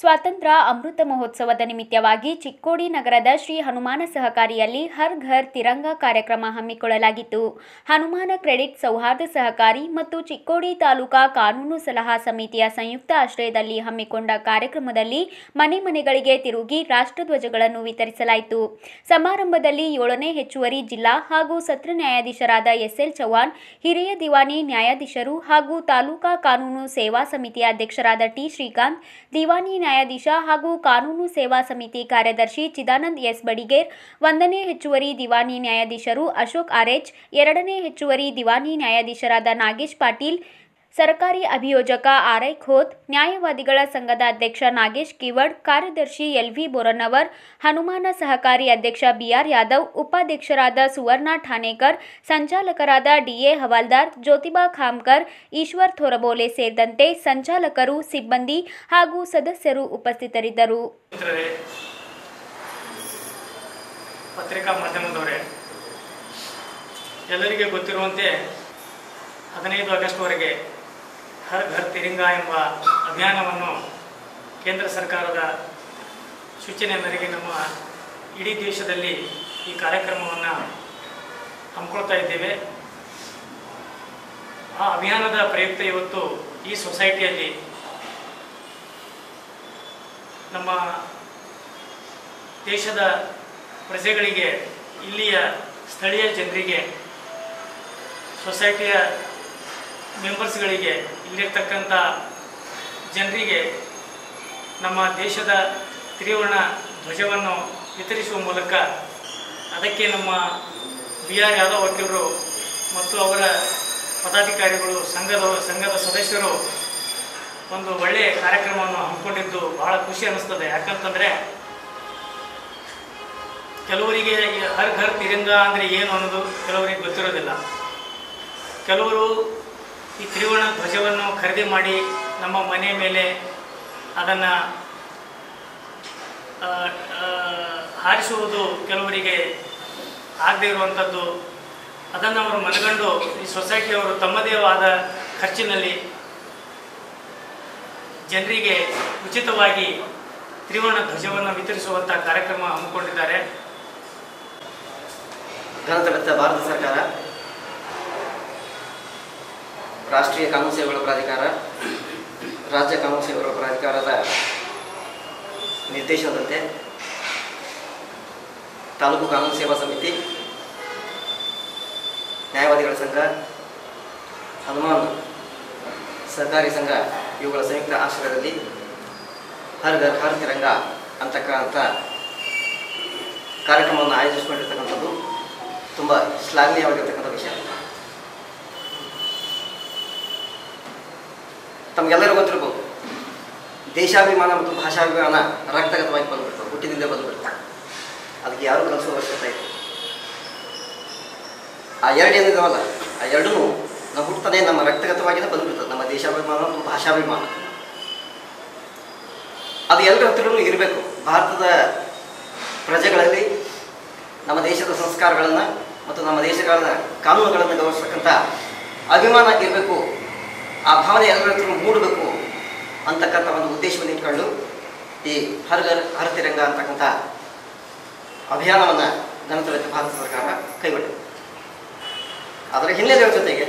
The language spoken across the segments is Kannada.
ಸ್ವಾತಂತ್ರ್ಯ ಅಮೃತ ಮಹೋತ್ಸವದ ನಿಮಿತ್ತವಾಗಿ ಚಿಕ್ಕೋಡಿ ನಗರದ ಶ್ರೀ ಹನುಮಾನ ಸಹಕಾರಿಯಲ್ಲಿ ಹರ್ ಘರ್ ತಿರಂಗ ಕಾರ್ಯಕ್ರಮ ಹಮ್ಮಿಕೊಳ್ಳಲಾಗಿತ್ತು. ಹನುಮಾನ ಕ್ರೆಡಿಟ್ ಸೌಹಾರ್ದ ಸಹಕಾರಿ ಮತ್ತು ಚಿಕ್ಕೋಡಿ ತಾಲೂಕಾ ಕಾನೂನು ಸಲಹಾ ಸಮಿತಿಯ ಸಂಯುಕ್ತ ಆಶ್ರಯದಲ್ಲಿ ಹಮ್ಮಿಕೊಂಡ ಕಾರ್ಯಕ್ರಮದಲ್ಲಿ ಮನೆ ಮನೆಗಳಿಗೆ ತಿರುಗಿ ರಾಷ್ಟ್ರಧ್ವಜಗಳನ್ನು ವಿತರಿಸಲಾಯಿತು. ಸಮಾರಂಭದಲ್ಲಿ ಏಳನೇ ಹೆಚ್ಚುವರಿ ಜಿಲ್ಲಾ ಹಾಗೂ ಸತ್ರ ನ್ಯಾಯಾಧೀಶರಾದ ಎಸ್ಎಲ್ ಚೌಹಾಣ್ ಹಿರಿಯ ದಿವಾನಿ ನ್ಯಾಯಾಧೀಶರು ಹಾಗೂ ತಾಲೂಕಾ ಕಾನೂನು ಸೇವಾ ಸಮಿತಿಯ ಅಧ್ಯಕ್ಷರಾದ ಟಿ ಶ್ರೀಕಾಂತ್, ದಿವಾನಿ ನ್ಯಾಯಾಧೀಶ ಹಾಗೂ ಕಾನೂನು ಸೇವಾ ಸಮಿತಿ ಕಾರ್ಯದರ್ಶಿ ಚಿದಾನಂದ್ ಎಸ್. ಬಡಿಗೇರ್, ಒಂದನೇ ಹೆಚ್ಚುವರಿ ದಿವಾನಿ ನ್ಯಾಯಾಧೀಶರು ಅಶೋಕ್ ಆರ್ಎಚ್ ಎರಡನೇ ಹೆಚ್ಚುವರಿ ದಿವಾನಿ ನ್ಯಾಯಾಧೀಶರಾದ ನಾಗೇಶ್ ಪಾಟೀಲ್ ಸರ್ಕಾರಿ ಅಭಿಯೋಜಕ ಆರ್ಐ ಖೋತ್ ನ್ಯಾಯವಾದಿಗಳ ಸಂಘದ ಅಧ್ಯಕ್ಷ ನಾಗೇಶ್ ಕಿವಡ್, ಕಾರ್ಯದರ್ಶಿ ಎಲ್ವಿ ಬೋರನವರ್ ಹನುಮಾನ ಸಹಕಾರಿ ಅಧ್ಯಕ್ಷ ಬಿಆರ್ ಯಾದವ್, ಉಪಾಧ್ಯಕ್ಷರಾದ ಸುವರ್ಣ ಠಾಣೇಕರ್, ಸಂಚಾಲಕರಾದ ಡಿಎ ಹವಾಲ್ದಾರ್, ಜ್ಯೋತಿಬಾ ಖಾಮ್ಕರ್, ಈಶ್ವರ್ ಥೋರಬೋಲೆ ಸೇರಿದಂತೆ ಸಂಚಾಲಕರು, ಸಿಬ್ಬಂದಿ ಹಾಗೂ ಸದಸ್ಯರು ಉಪಸ್ಥಿತರಿದ್ದರು. ಪತ್ರಿಕಾ ಮಾಧ್ಯಮದವರೇ, ಎಲ್ಲರಿಗೆ ಗೊತ್ತಿರುವಂತೆ ಹದಿನೈದು ಆಗಸ್ಟ್ವರೆಗೆ ಹರ್ ಘರ್ ತಿರಿಂಗ ಎಂಬ ಅಭಿಯಾನವನ್ನು ಕೇಂದ್ರ ಸರ್ಕಾರದ ಸೂಚನೆ ಮೇರೆಗೆ ನಮ್ಮ ಇಡೀ ದೇಶದಲ್ಲಿ ಈ ಕಾರ್ಯಕ್ರಮವನ್ನು ಹಮ್ಮಿಕೊಳ್ತಾ ಇದ್ದೇವೆ. ಆ ಅಭಿಯಾನದ ಪ್ರಯುಕ್ತ ಇವತ್ತು ಈ ಸೊಸೈಟಿಯಲ್ಲಿ ನಮ್ಮ ದೇಶದ ಪ್ರಜೆಗಳಿಗೆ, ಇಲ್ಲಿಯ ಸ್ಥಳೀಯ ಜನರಿಗೆ, ಸೊಸೈಟಿಯ ಮೆಂಬರ್ಸ್ಗಳಿಗೆ ಇಲ್ಲಿರ್ತಕ್ಕಂಥ ಜನರಿಗೆ ನಮ್ಮ ದೇಶದ ತ್ರಿವರ್ಣ ಧ್ವಜವನ್ನು ವಿತರಿಸುವ ಮೂಲಕ ಅದಕ್ಕೆ ನಮ್ಮ ಬಿ ಆರ್ ಯಾದವ್ ವಕೀಲರು ಮತ್ತು ಅವರ ಪದಾಧಿಕಾರಿಗಳು, ಸಂಘದ ಸಂಘದ ಸದಸ್ಯರು ಒಂದು ಒಳ್ಳೆಯ ಕಾರ್ಯಕ್ರಮವನ್ನು ಹಮ್ಮಿಕೊಂಡಿದ್ದು ಬಹಳ ಖುಷಿ ಅನ್ನಿಸ್ತದೆ. ಯಾಕಂತಂದರೆ ಕೆಲವರಿಗೆ ಹರ್ ಹರ್ ತಿರಂಗ ಅಂದರೆ ಏನು ಅನ್ನೋದು ಕೆಲವರಿಗೆ ಗೊತ್ತಿರೋದಿಲ್ಲ. ಕೆಲವರು ಈ ತ್ರಿವರ್ಣ ಧ್ವಜವನ್ನು ಖರೀದಿ ಮಾಡಿ ನಮ್ಮ ಮನೆ ಮೇಲೆ ಅದನ್ನು ಹಾರಿಸುವುದು ಕೆಲವರಿಗೆ ಆಗದೇ ಇರುವಂಥದ್ದು, ಅದನ್ನು ಅವರು ಮನಗಂಡು ಈ ಸೊಸೈಟಿಯವರು ತಮ್ಮದೇ ಆದ ಖರ್ಚಿನಲ್ಲಿ ಜನರಿಗೆ ಉಚಿತವಾಗಿ ತ್ರಿವರ್ಣ ಧ್ವಜವನ್ನು ವಿತರಿಸುವಂಥ ಕಾರ್ಯಕ್ರಮ ಹಮ್ಮಿಕೊಂಡಿದ್ದಾರೆ. ಭಾರತ ಸರ್ಕಾರ. ರಾಷ್ಟ್ರೀಯ ಕಾನೂನು ಸೇವೆಗಳ ಪ್ರಾಧಿಕಾರ, ರಾಜ್ಯ ಕಾನೂನು ಸೇವೆಗಳ ಪ್ರಾಧಿಕಾರದ ನಿರ್ದೇಶನದಂತೆ ತಾಲೂಕು ಕಾನೂನು ಸೇವಾ ಸಮಿತಿ, ನ್ಯಾಯವಾದಿಗಳ ಸಂಘ, ಹನುಮಾನ್ ಸರ್ಕಾರಿ ಸಂಘ ಇವುಗಳ ಸಂಯುಕ್ತ ಆಶ್ರಯದಲ್ಲಿ ಹರ್ ಘರ್ ಹರ್ ತಿರಂಗ ಅಂತಕ್ಕಂಥ ಕಾರ್ಯಕ್ರಮವನ್ನು ಆಯೋಜಿಸಿಕೊಂಡಿರ್ತಕ್ಕಂಥದ್ದು ತುಂಬ ಶ್ಲಾಘನೀಯವಾಗಿರ್ತಕ್ಕಂಥ ವಿಷಯ. ತಮಗೆಲ್ಲರಿಗೂ ಗೊತ್ತಿರ್ಬೋದು. ದೇಶಾಭಿಮಾನ ಮತ್ತು ಭಾಷಾಭಿಮಾನ ರಕ್ತಗತವಾಗಿ ಬಂದುಬಿಡ್ತವೆ, ಹುಟ್ಟಿನಿಂದ ಬಂದುಬಿಡ್ತವೆ. ಅದಕ್ಕೆ ಯಾರೂ ಕಲಿಸುವ ಅವಶ್ಯಕತೆ ಇದೆ ಆ ಎರಡು ಏನಿದಾವಲ್ಲ, ಆ ಎರಡೂ ನಾವು ಹುಟ್ಟತಾನೆ ನಮ್ಮ ರಕ್ತಗತವಾಗಿ ಬಂದುಬಿಡ್ತದೆ ನಮ್ಮ ದೇಶಾಭಿಮಾನ ಮತ್ತು ಭಾಷಾಭಿಮಾನ. ಅದು ಎಲ್ಲರ ಹತ್ರನೂ ಇರಬೇಕು. ಭಾರತದ ಪ್ರಜೆಗಳಲ್ಲಿ ನಮ್ಮ ದೇಶದ ಸಂಸ್ಕಾರಗಳನ್ನು ಮತ್ತು ನಮ್ಮ ದೇಶಗಳ ಕಾನೂನುಗಳನ್ನು ಗೌರವಿಸ್ತಕ್ಕಂಥ ಅಭಿಮಾನ ಇರಬೇಕು ಆ ಭಾವನೆ ಎಲ್ಲರ ಮೂಡಬೇಕು ಅಂತಕ್ಕಂಥ ಒಂದು ಉದ್ದೇಶವನ್ನು ಇಟ್ಕೊಂಡು ಈ ಹರ್ಗರ್ ಹರತಿರಂಗ ಹರ್ ತಿರಂಗ ಅಂತಕ್ಕಂಥ ಅಭಿಯಾನವನ್ನು ಗಣತಂತ್ರ ಭಾರತ ಸರ್ಕಾರ ಕೈಗೊಂಡಿದೆ. ಅದರ ಹಿನ್ನೆಲೆಯ ಜೊತೆಗೆ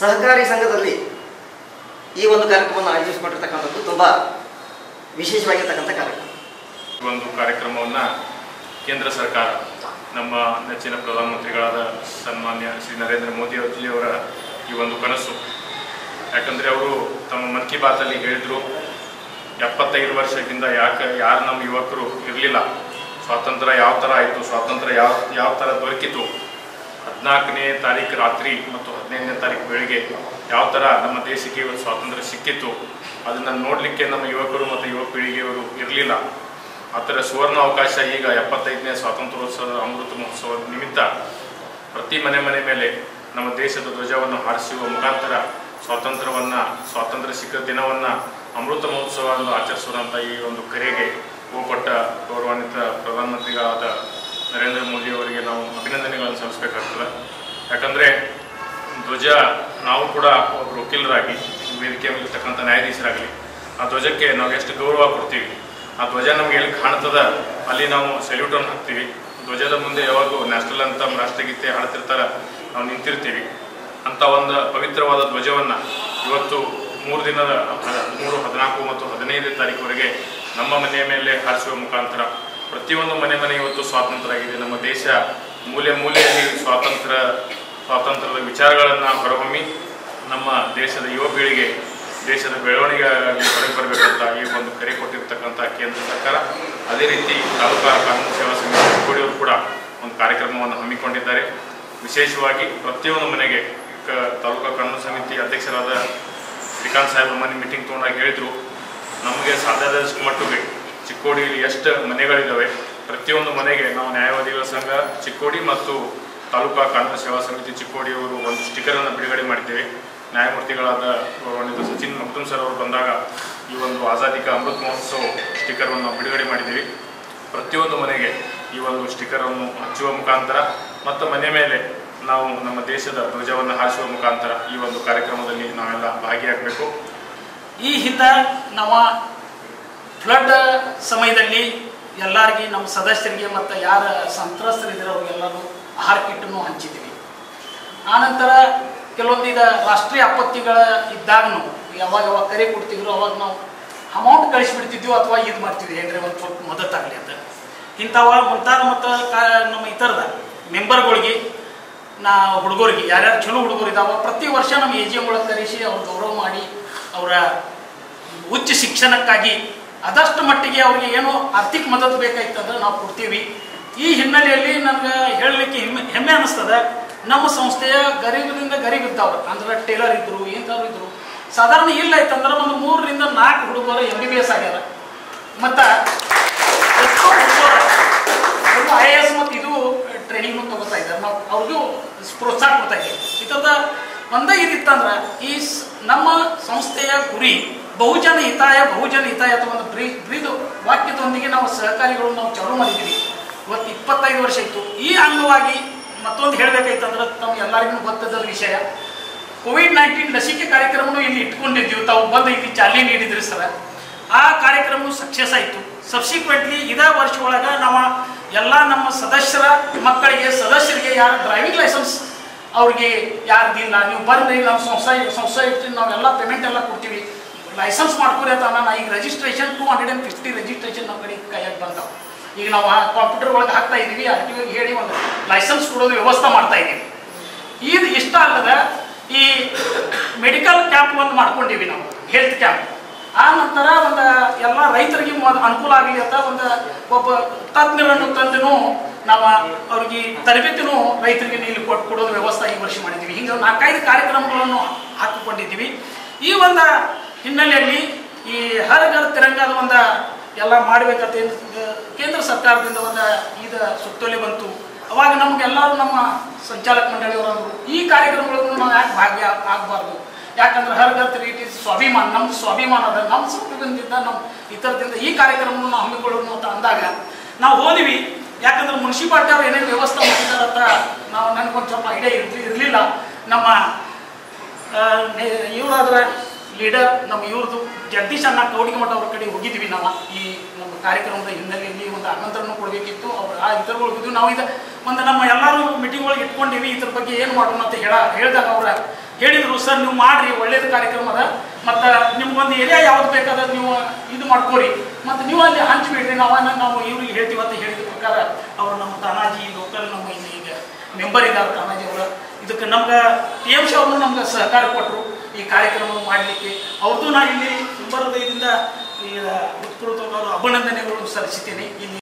ಸಹಕಾರಿ ಸಂಘದಲ್ಲಿ ಈ ಒಂದು ಕಾರ್ಯಕ್ರಮವನ್ನು ಆಯೋಜಿಸಿಕೊಂಡಿರ್ತಕ್ಕಂಥದ್ದು ತುಂಬ ವಿಶೇಷವಾಗಿರ್ತಕ್ಕಂಥ ಕಾರ್ಯಕ್ರಮ. ಈ ಒಂದು ಕಾರ್ಯಕ್ರಮವನ್ನು ಕೇಂದ್ರ ಸರ್ಕಾರ, ನಮ್ಮ ನೆಚ್ಚಿನ ಪ್ರಧಾನಮಂತ್ರಿಗಳಾದ ಸನ್ಮಾನ್ಯ ಶ್ರೀ ನರೇಂದ್ರ ಮೋದಿ ಅವರ ಈ ಒಂದು ಕನಸು ಯಾಕಂದರೆ ಅವರು ತಮ್ಮ ಮನ್ ಕಿ ಬಾತಲ್ಲಿ ಹೇಳಿದರು, ಎಪ್ಪತ್ತೈದು ವರ್ಷದಿಂದ ಯಾಕೆ, ಯಾರು ನಮ್ಮ ಯುವಕರು ಇರಲಿಲ್ಲ. ಸ್ವಾತಂತ್ರ್ಯ ಯಾವ ಥರ ಆಯಿತು, ಸ್ವಾತಂತ್ರ್ಯ ಯಾವ ಯಾವ ಥರ ದೊರಕಿತು. ಹದಿನಾಲ್ಕನೇ ತಾರೀಕು ರಾತ್ರಿ ಮತ್ತು ಹದಿನೈದನೇ ತಾರೀಕು ಬೆಳಿಗ್ಗೆ ಯಾವ ಥರ ನಮ್ಮ ದೇಶಕ್ಕೆ ಇವತ್ತು ಸ್ವಾತಂತ್ರ್ಯ ಸಿಕ್ಕಿತ್ತು, ಅದನ್ನು ನೋಡಲಿಕ್ಕೆ ನಮ್ಮ ಯುವಕರು ಮತ್ತು ಯುವ ಪೀಳಿಗೆಯವರು ಇರಲಿಲ್ಲ. ಆ ಥರ ಸುವರ್ಣ ಅವಕಾಶ ಈಗ ಎಪ್ಪತ್ತೈದನೇ ಸ್ವಾತಂತ್ರ್ಯೋತ್ಸವದ ಅಮೃತ ಮಹೋತ್ಸವದ ನಿಮಿತ್ತ ಪ್ರತಿ ಮನೆ ಮನೆ ಮೇಲೆ ನಮ್ಮ ದೇಶದ ಧ್ವಜವನ್ನು ಹಾರಿಸುವ ಮುಖಾಂತರ ಸ್ವಾತಂತ್ರ್ಯವನ್ನು, ಸ್ವಾತಂತ್ರ್ಯ ಸಿಕ್ಕ ದಿನವನ್ನು ಅಮೃತ ಮಹೋತ್ಸವ ಎಂದು ಆಚರಿಸುವಂಥ ಈ ಒಂದು ಕರೆಗೆ ಹೋಗಪಟ್ಟ ಗೌರವಾನ್ವಿತ ಪ್ರಧಾನಮಂತ್ರಿಗಳಾದ ನರೇಂದ್ರ ಮೋದಿ ಅವರಿಗೆ ನಾವು ಅಭಿನಂದನೆಗಳನ್ನು ಸಲ್ಲಿಸಬೇಕಾಗ್ತದೆ. ಯಾಕಂದರೆ ಧ್ವಜ ನಾವು ಕೂಡ ಒಬ್ಬರು ವಕೀಲರಾಗಿ, ವೇದಿಕೆ ಮೇಲಿರ್ತಕ್ಕಂಥ ನ್ಯಾಯಾಧೀಶರಾಗಲಿ, ಆ ಧ್ವಜಕ್ಕೆ ನಾವು ಎಷ್ಟು ಗೌರವ ಕೊಡ್ತೀವಿ? ಆ ಧ್ವಜ ನಮ್ಗೆ ಎಲ್ಲಿ ಕಾಣ್ತದ? ಅಲ್ಲಿ ನಾವು ಸೆಲ್ಯೂಟನ್ನು ಹಾಕ್ತೀವಿ. ಧ್ವಜದ ಮುಂದೆ ಯಾವಾಗೂ ನ್ಯಾಷನಲ್ ಅಂತ ರಾಷ್ಟ್ರಗೀತೆ ಹಾಡ್ತಿರ್ತಾರೆ, ನಾವು ನಿಂತಿರ್ತೀವಿ. ಅಂತ ಒಂದು ಪವಿತ್ರವಾದ ಧ್ವಜವನ್ನು ಇವತ್ತು ಮೂರು ದಿನದ ಹದಿಮೂರು ಹದಿನಾಲ್ಕು ಮತ್ತು ಹದಿನೈದನೇ ತಾರೀಕುವರೆಗೆ ನಮ್ಮ ಮನೆಯ ಮೇಲೆ ಹಾರಿಸುವ ಮುಖಾಂತರ ಪ್ರತಿಯೊಂದು ಮನೆ ಮನೆ ಇವತ್ತು ಸ್ವಾತಂತ್ರ್ಯ ಆಗಿದೆ ನಮ್ಮ ದೇಶ ಮೂಲೆ ಮೂಲೆಯಲ್ಲಿ ಸ್ವಾತಂತ್ರ್ಯ, ಸ್ವಾತಂತ್ರ್ಯದ ವಿಚಾರಗಳನ್ನು ಹೊರಹೊಮ್ಮಿ ನಮ್ಮ ದೇಶದ ಯುವ ಪೀಳಿಗೆ, ದೇಶದ ಬೆಳವಣಿಗೆಗಾಗಿ ಹೊರಗೆ ಬರಬೇಕಂತ ಈ ಒಂದು ಕರೆ ಕೊಟ್ಟಿರ್ತಕ್ಕಂಥ ಕೇಂದ್ರ ಸರ್ಕಾರ, ಅದೇ ರೀತಿ ತಾಲೂಕಾ ಕಾನೂನು ಸೇವಾ ಸಮಿತಿ ಕೂಡ ಒಂದು ಕಾರ್ಯಕ್ರಮವನ್ನು ಹಮ್ಮಿಕೊಂಡಿದ್ದಾರೆ. ವಿಶೇಷವಾಗಿ ಪ್ರತಿಯೊಂದು ಮನೆಗೆ ತಾಲೂಕಾ ಕಾನೂನು ಸಮಿತಿ ಅಧ್ಯಕ್ಷರಾದ ಶ್ರೀಕಾಂತ್ ಸಾಹೇಬ್ ಮನೆ ಮೀಟಿಂಗ್ ತೊಗೊಂಡಾಗ ಹೇಳಿದರು, ನಮಗೆ ಸಾಧ್ಯದಷ್ಟು ಮಟ್ಟಿಗೆ ಚಿಕ್ಕೋಡಿಯಲ್ಲಿ ಎಷ್ಟು ಮನೆಗಳಿದ್ದಾವೆ ಪ್ರತಿಯೊಂದು ಮನೆಗೆ ನಾವು ನ್ಯಾಯವಾದಿಗಳ ಸಂಘ, ಚಿಕ್ಕೋಡಿ ಮತ್ತು ತಾಲೂಕಾ ಕಾನೂನು ಸೇವಾ ಸಮಿತಿ ಚಿಕ್ಕೋಡಿಯವರು ಒಂದು ಸ್ಟಿಕರನ್ನು ಬಿಡುಗಡೆ ಮಾಡಿದ್ದೇವೆ. ನ್ಯಾಯಮೂರ್ತಿಗಳಾದ ಸಚಿನ್ ಮಕ್ತುಮ್ ಸರ್ ಅವರು ಬಂದಾಗ ಈ ಒಂದು ಆಜಾದಿಕ ಅಮೃತ್ ಮಹೋತ್ಸವ ಸ್ಟಿಕರನ್ನು ಬಿಡುಗಡೆ ಮಾಡಿದ್ದೀವಿ. ಪ್ರತಿಯೊಂದು ಮನೆಗೆ ಈ ಒಂದು ಸ್ಟಿಕರನ್ನು ಹಚ್ಚುವ ಮುಖಾಂತರ ಮತ್ತು ಮನೆ ಮೇಲೆ ನಾವು ನಮ್ಮ ದೇಶದ ಧ್ವಜವನ್ನು ಹಾರಿಸುವ ಮುಖಾಂತರ ಈ ಒಂದು ಕಾರ್ಯಕ್ರಮದಲ್ಲಿ ನಾವೆಲ್ಲ ಭಾಗಿಯಾಗಬೇಕು. ಈ ಹಿಂದೆ ನಾವು ಫ್ಲಡ್ ಸಮಯದಲ್ಲಿ ಎಲ್ಲರಿಗೆ ನಮ್ಮ ಸದಸ್ಯರಿಗೆ ಮತ್ತು ಯಾರ ಸಂತ್ರಸ್ತರಿದ್ರೆ ಅವ್ರಿಗೆಲ್ಲರೂ ಆಹಾರ ಕಿಟ್ಟನ್ನು ಹಂಚಿದ್ದೀವಿ. ಆನಂತರ ಕೆಲವೊಂದು ಇದು ರಾಷ್ಟ್ರೀಯ ಆಪತ್ತಿಗಳ ಇದ್ದಾಗನು ಯಾವಾಗ ಯಾವಾಗ ಕರೆ ಕೊಡ್ತಿದ್ರು ಅವಾಗ ನಾವು ಅಮೌಂಟ್ ಕಳಿಸ್ಬಿಡ್ತಿದ್ವಿ ಅಥವಾ ಇದು ಮಾಡ್ತಿದ್ವಿ. ಏನ್ರಿ ಒಂದು ಸ್ವಲ್ಪ ಮದತ್ತಾಗಲಿ ಅಂತ. ಇಂಥವ ಮುಂತಾದ ಮತ್ತು ನಮ್ಮ ಇತರದ ಮೆಂಬರ್ಗಳಿಗೆ ನಾ ಹುಡುಗರಿಗೆ, ಯಾರ್ಯಾರು ಚಲೋ ಹುಡುಗರು ಇದಾವ, ಪ್ರತಿ ವರ್ಷ ನಮ್ಮ ಎ ಜಿ ಒಳಗೆ ಕರೆಸಿ ಅವ್ರ ಗೌರವ ಮಾಡಿ ಅವರ ಉಚ್ಚ ಶಿಕ್ಷಣಕ್ಕಾಗಿ ಆದಷ್ಟು ಮಟ್ಟಿಗೆ ಅವ್ರಿಗೆ ಏನು ಆರ್ಥಿಕ ಮದತ್ ಬೇಕಾಯ್ತಂದ್ರೆ ನಾವು ಕೊಡ್ತೀವಿ. ಈ ಹಿನ್ನೆಲೆಯಲ್ಲಿ ನನಗೆ ಹೇಳಲಿಕ್ಕೆ ಹೆಮ್ಮೆ ಹೆಮ್ಮೆ ನಮ್ಮ ಸಂಸ್ಥೆಯ ಗರೀಬದಿಂದ ಗರೀಬ್ ಇದ್ದವ್ರು, ಅಂದ್ರೆ ಟೇಲರ್ ಇದ್ರು, ಇಂಥವ್ರು ಇದ್ರು. ಸಾಧಾರಣ ಇಲ್ಲ ಐತಂದ್ರೆ ಒಂದು ಮೂರರಿಂದ ನಾಲ್ಕು ಹುಡುಗರು ಎಂ ಬಿ ಬಿ ಎಸ್ ಆಗ್ಯಾರ. ಮತ್ತು ಐ ಎ ಎಸ್ ಮತ್ತು ಇದು ಟ್ರೈನಿಂಗ್ ತಗೋತಾ ಇದ್ದಾರೆ. ನಾವು ಅವ್ರಿಗೂ ಪ್ರೋತ್ಸಾಹ ಕೊಡ್ತಾ ಇದ್ದೀವಿ. ಇದರದ ಒಂದೇ ಇದಿತ್ತಂದ್ರೆ ಈ ನಮ್ಮ ಸಂಸ್ಥೆಯ ಗುರಿ, ಬಹುಜನ ಹಿತಾಯ ಬಹುಜನ ಹಿತಾಯ ಅಥವಾ ಒಂದು ಬ್ರೀ, ಬ್ರೀದು ವಾಕ್ಯದೊಂದಿಗೆ ನಾವು ಸಹಕಾರಿಗಳು ನಾವು ಚಾಲೂ ಮಾಡಿದ್ದೀವಿ. ಇವತ್ತು ಇಪ್ಪತ್ತೈದು ವರ್ಷ ಇತ್ತು ಈ ಅಂಗವಾಗಿ ಮತ್ತೊಂದು ಹೇಳಬೇಕಾಯ್ತಂದ್ರೆ ತಮ್ಮ ಎಲ್ಲರಿಗೂ ಗೊತ್ತದ ವಿಷಯ. ಕೋವಿಡ್ ನೈನ್ಟೀನ್ ಲಸಿಕೆ ಕಾರ್ಯಕ್ರಮವನ್ನು ಇಲ್ಲಿ ಇಟ್ಕೊಂಡಿದ್ದೀವಿ. ತಾವು ಬಂದು ಇಲ್ಲಿ ಚಾಲನೆ ನೀಡಿದ್ರಿ ಸರ್. ಆ ಕಾರ್ಯಕ್ರಮ ಸಕ್ಸಸ್ ಆಯಿತು. ಸಬ್ಸಿಕ್ವೆಂಟ್ಲಿ ಇದೇ ವರ್ಷ ಒಳಗೆ ನಾವು ಸದಸ್ಯರ ಮಕ್ಕಳಿಗೆ, ಸದಸ್ಯರಿಗೆ ಯಾರು ಡ್ರೈವಿಂಗ್ ಲೈಸೆನ್ಸ್ ಅವ್ರಿಗೆ ಯಾರ್ದಿಲ್ಲ. ನೀವು ಬರ್ರಿ ನಮ್ಮ ಸಂಸ್ಥೆ ಸೊಸೈಟಿ ನಾವೆಲ್ಲ ಪೇಮೆಂಟ್ ಎಲ್ಲ ಕೊಡ್ತೀವಿ. ಲೈಸೆನ್ಸ್ ಮಾಡ್ಕೊಳ್ಳಿ ಅಂತ ನಾನು ಈಗ registration two hundred and fifty registration ನಮ್ಮ ಕಡೆ ಕೈಯಾಗಿ ಬಂದವು. ಈಗ ನಾವು ಆ ಕಂಪ್ಯೂಟರ್ ಒಳಗೆ ಹಾಕ್ತಾ ಇದ್ದೀವಿ ಆರ್ ಟಿ ಹೇಳಿ ಒಂದು ಲೈಸೆನ್ಸ್ ಕೊಡೋದು ವ್ಯವಸ್ಥೆ ಮಾಡ್ತಾ ಇದ್ದೀವಿ ಇದು ಇಷ್ಟ ಅಲ್ಲದ ಈ ಮೆಡಿಕಲ್ ಕ್ಯಾಂಪ್ ಒಂದು ಮಾಡ್ಕೊಂಡಿವಿ ನಾವು ಹೆಲ್ತ್ ಕ್ಯಾಂಪ್ ಆ ನಂತರ ಒಂದು ಎಲ್ಲ ರೈತರಿಗೆ ಅನುಕೂಲ ಆಗಲಿ ಅಂತ ಒಂದು ಒಬ್ಬ ತಜ್ಞರನ್ನು ತಂದು ನಾವು ಅವ್ರಿಗೆ ತರಬೇತಿನೂ ರೈತರಿಗೆ ಇಲ್ಲಿ ಕೊಟ್ಟು ಕೊಡೋದು ವ್ಯವಸ್ಥೆ ಈ ವರ್ಷ ಮಾಡಿದ್ದೀವಿ ಹಿಂಗೆ ನಾಲ್ಕೈದು ಕಾರ್ಯಕ್ರಮಗಳನ್ನು ಹಾಕಿಕೊಂಡಿದ್ದೀವಿ. ಈ ಒಂದು ಹಿನ್ನೆಲೆಯಲ್ಲಿ ಈ ಹರ ಘರ್ ತಿರಂಗದ ಒಂದು ಎಲ್ಲ ಮಾಡಬೇಕಂತ ಕೇಂದ್ರ ಸರ್ಕಾರದಿಂದ ಒಂದು ಇದು ಸುತ್ತೋಲೆ ಬಂತು. ಅವಾಗ ನಮಗೆಲ್ಲರೂ ನಮ್ಮ ಸಂಚಾಲಕ ಮಂಡಳಿಯವರಂದರು ಈ ಕಾರ್ಯಕ್ರಮಗಳನ್ನು ನಾವು ಯಾಕೆ ಭಾಗ್ಯ ಆಗಬಾರ್ದು? ಯಾಕಂದ್ರೆ ಹರಗತ್ ರೀತಿ ಸ್ವಾಭಿಮಾನ ನಮ್ಮ ಸ್ವಾಭಿಮಾನ ಅದ. ನಮ್ಮ ಸಂಸ್ಕೃತಿಯಿಂದ ನಮ್ಮ ಇತರದಿಂದ ಈ ಕಾರ್ಯಕ್ರಮವನ್ನು ನಾವು ಹಮ್ಮಿಕೊಳ್ಳೋಣ ಅಂತ ಅಂದಾಗ ನಾವು ಹೋದಿವಿ. ಯಾಕಂದ್ರೆ ಮುನ್ಸಿಪಾಲ್ಟಿ ಅವ್ರು ಏನೇನು ವ್ಯವಸ್ಥೆ ಮಾಡಿದಾರಂತ ನಾವು ನನಗೊಂದು ಸ್ವಲ್ಪ ಐಡಿಯಾ ಇರ್ತಿ ಇರಲಿಲ್ಲ. ನಮ್ಮ ಇವರಾದ್ರೆ ಲೀಡರ್ ನಮ್ಮ ಇವ್ರದ್ದು ಜಗದೀಶ್ ಅಣ್ಣ ಮಠ ಅವ್ರ ಕಡೆ ಹೋಗಿದ್ವಿ ನಾವು. ಈ ನಮ್ಮ ಕಾರ್ಯಕ್ರಮದ ಹಿನ್ನೆಲೆಯಲ್ಲಿ ಒಂದು ಆಮಂತ್ರಣ ಕೊಡಬೇಕಿತ್ತು. ಅವ್ರು ಆ ಇತರಗಳು ಹೋಗಿದ್ವಿ ನಾವು ಇದು ಒಂದು ನಮ್ಮ ಎಲ್ಲರೂ ಮೀಟಿಂಗ್ ಒಳಗೆ ಇಟ್ಕೊಂಡಿವಿ. ಇದ್ರ ಬಗ್ಗೆ ಏನು ಮಾಡೋಣ ಅಂತ ಹೇಳ ಹೇಳಿದಾಗ ಅವ್ರ ಹೇಳಿದ್ರು, ಸರ್, ನೀವು ಮಾಡ್ರಿ, ಒಳ್ಳೇದು ಕಾರ್ಯಕ್ರಮ ಅದ. ಮತ್ತು ನಿಮ್ಗೊಂದು ಏರಿಯಾ ಯಾವ್ದು ಬೇಕಾದ ನೀವು ಇದು ಮಾಡ್ಕೋರಿ. ಮತ್ತು ನೀವು ಅಲ್ಲಿ ಹಂಚ್ಬಿಡ್ರಿ ನಾವು ನಾವು ಇವ್ರಿಗೆ ಹೇಳ್ತೀವಿ ಅಂತ ಹೇಳಿದ ಪ್ರಕಾರ ಅವರು ನಮ್ಮ ತಾನಾಜಿ ಲೋಕಲ್ ನಮ್ಮ ಇಲ್ಲಿ ಈಗ ಮೆಂಬರ್ ಇದ್ದಾರೆ ತಾನಾಜಿ ಅವರ. ಇದಕ್ಕೆ ನಮ್ಗೆ ಟಿ ಎಂ ಅವರು ನಮ್ಗೆ ಸಹಕಾರ ಕೊಟ್ಟರು ಈ ಕಾರ್ಯಕ್ರಮ ಮಾಡಲಿಕ್ಕೆ. ಅವ್ರದ್ದು ನಾನು ಇಲ್ಲಿ ಮೆಂಬರ್ ಇದರಿಂದ ಹೃತ್ಪೂರ್ವಕವಾದ ಅಭಿನಂದನೆಗಳು ಸಲ್ಲಿಸುತ್ತೇನೆ. ಇಲ್ಲಿ